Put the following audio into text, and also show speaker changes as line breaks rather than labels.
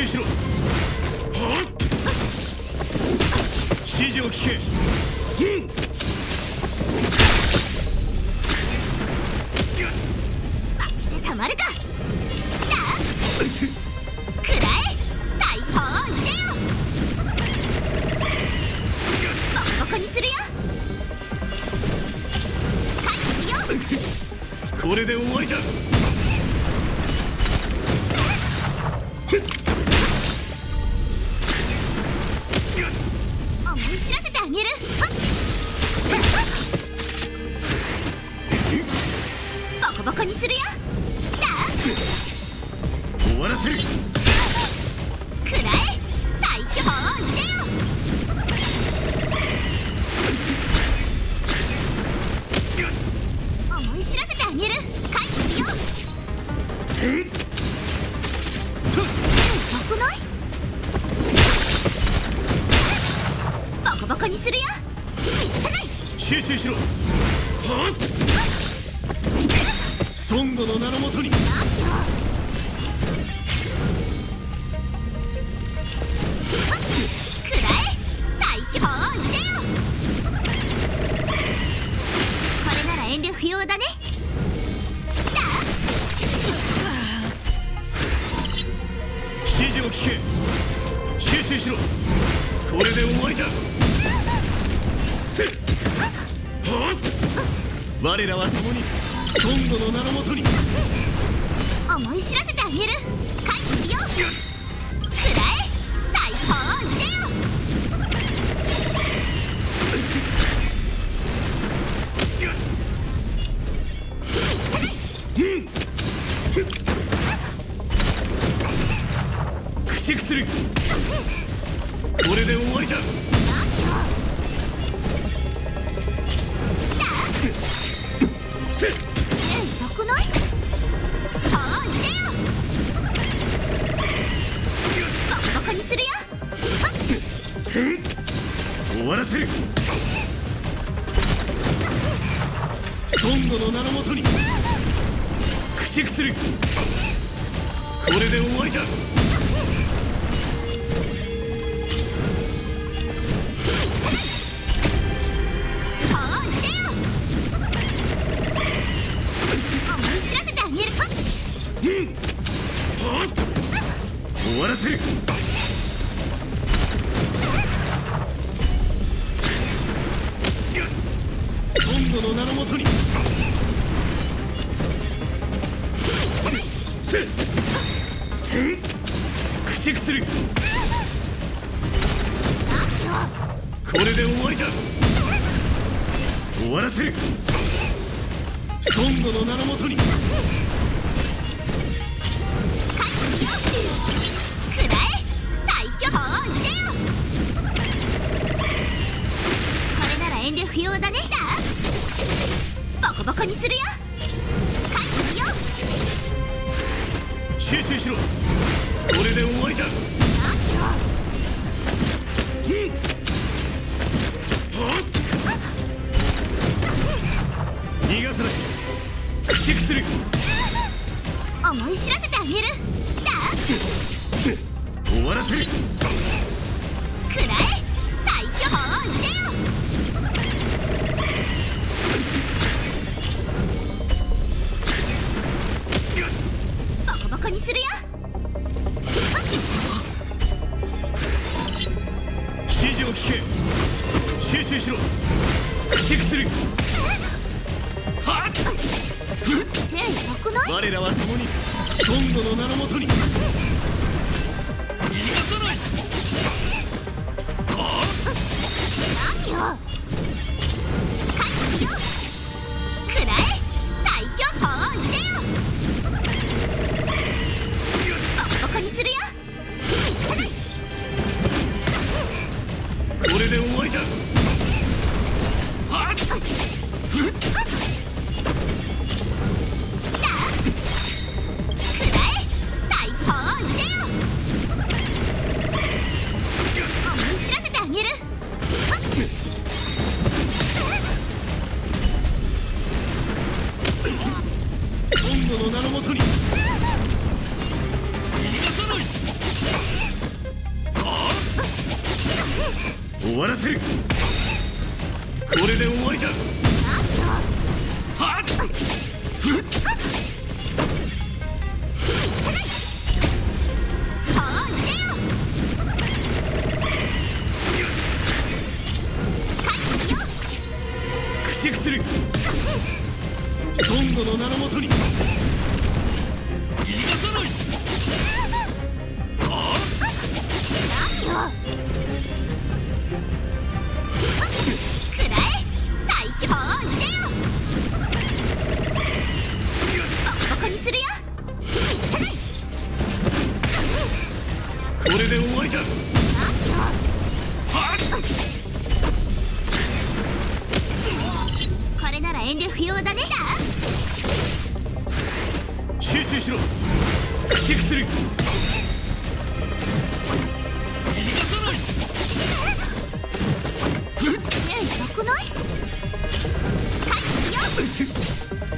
中しろ。指示を聞け。
でたまるか。だくらえ大砲を入れよ。ボコボコにするよ。返すよ
これで終わりだ
コボコにするよ。だ。
終わらせる
くらえ。大砲を入れよ思い知らせてあげる。返すよなくない？ボコボコにするよ。許さない。
集中しろ。孫悟の名のもとに。我らは共に孫悟の名のもとに。
思い知らせてあげる。よくらえ。大砲を入れよ
駆逐する。これで終わりだ。
何よ。
せっ孫悟の名のもとに駆逐する。これで終わりだ。終わらせる駆逐する。これで終わりだ。終わらせる。孫悟の名のもとに。
くらえ大巨砲を入れよこれなら遠慮不要だね。ボコボコにするよ。
集中しろ。これで終わりだ。逃がさない。駆逐する。
思い知らせてあげる。だ。
終わらせる。
くらえ大巨砲を入れよ
我らは共に孫悟の名のもとに逃がさない。
何よ？
ドの名のもとに。終わらせる。これで終わりだ。はっ。孫悟の名のもとに。逃がさない。はあ
何よくらえ最強を入れよ。だね
集中しろ。駆逐する。逃がさない。
ねえなくない？帰ってみよう